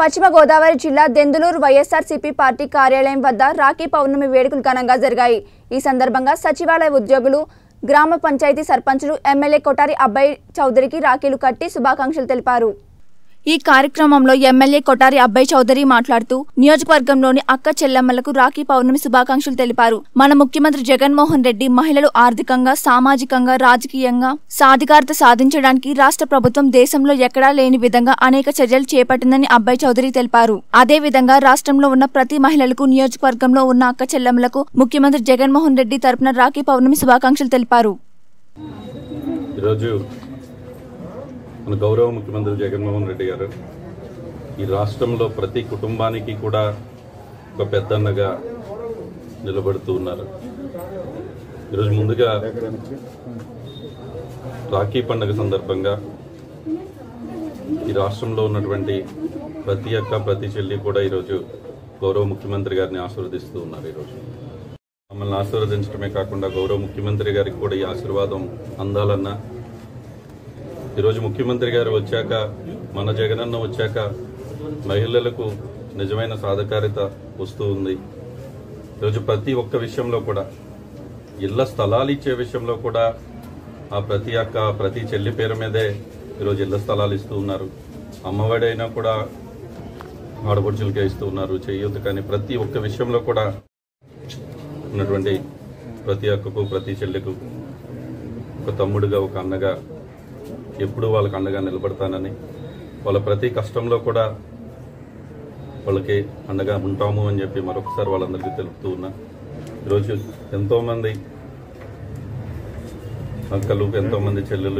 పశ్చిమ గోదావరి జిల్లా దెందులూరు వైఎస్ఆర్సీపీ పార్టీ కార్యాలయం వద్ద రాఖీ పౌర్ణమి వేడుకలు ఘనంగా జరిగాయి. ఈ సందర్భంగా సచివాలయ ఉద్యోగులు గ్రామ పంచాయతీ సర్పంచులు ఎమ్మెల్యే కొటారి అబ్బాయి చౌదరికి రాఖీలు కట్టి శుభాకాంక్షలు తెలిపారు. ఈ కార్యక్రమంలో ఎమ్మెల్యే కొటారి అబ్బాయి చౌదరి మాట్లాడుతూ నియోజకవర్గంలోని అక్క చెల్లెమ్మలకు రాఖీ పౌర్ణమి శుభాకాంక్షలు తెలిపారు. మన ముఖ్యమంత్రి జగన్మోహన్ రెడ్డి మహిళలు ఆర్థికంగా సామాజికంగా రాజకీయంగా సాధికారత సాధించడానికి రాష్ట్ర ప్రభుత్వం దేశంలో ఎక్కడా లేని విధంగా అనేక చర్యలు చేపట్టిందని అబ్బాయి చౌదరి తెలిపారు. అదే విధంగా రాష్ట్రంలో ఉన్న ప్రతి మహిళలకు నియోజకవర్గంలో ఉన్న అక్క చెల్లెమ్మలకు ముఖ్యమంత్రి జగన్మోహన్ రెడ్డి తరపున రాఖీ పౌర్ణమి శుభాకాంక్షలు తెలిపారు. ఈరోజు మన గౌరవ ముఖ్యమంత్రి జగన్మోహన్ రెడ్డి గారు ఈ రాష్ట్రంలో ప్రతి కుటుంబానికి కూడా ఒక పెద్దన్నగా నిలబడుతూ ఉన్నారు. ఈరోజు ముందుగా రాఖీ పండుగ సందర్భంగా ఈ రాష్ట్రంలో ఉన్నటువంటి ప్రతి అక్క ప్రతి చెల్లి కూడా ఈరోజు గౌరవ ముఖ్యమంత్రి గారిని ఆశీర్వదిస్తూ ఉన్నారు ఈరోజు. మమ్మల్ని ఆశీర్వదించడమే కాకుండా గౌరవ ముఖ్యమంత్రి గారికి కూడా ఈ ఆశీర్వాదం అందాలన్నా ఈరోజు ముఖ్యమంత్రి గారు వచ్చాక మన జగనన్న వచ్చాక మహిళలకు నిజమైన సాధకారిత వస్తూ ఉంది. ఈరోజు ప్రతి ఒక్క విషయంలో కూడా ఇళ్ళ స్థలాలు ఇచ్చే విషయంలో కూడా ఆ ప్రతి అక్క ప్రతి చెల్లి పేరు మీదే ఈరోజు ఇళ్ళ స్థలాలు ఇస్తూ ఉన్నారు. అమ్మఒడైనా అయినా కూడా ఆడపడుచులకే ఇస్తూ ఉన్నారు. చేయొద్దు కానీ ప్రతి ఒక్క విషయంలో కూడా ఉన్నటువంటి ప్రతి అక్కకు ప్రతి చెల్లికు ఒక తమ్ముడుగా ఒక అన్నగా ఎప్పుడూ వాళ్ళకి అండగా నిలబడతానని. వాళ్ళ ప్రతి కష్టంలో కూడా వాళ్ళకి అండగా ఉంటాము అని చెప్పి మరొకసారి వాళ్ళందరికీ తెలుపుతూ ఉన్నా. ఈరోజు ఎంతోమంది అక్కలు ఎంతోమంది చెల్లెలు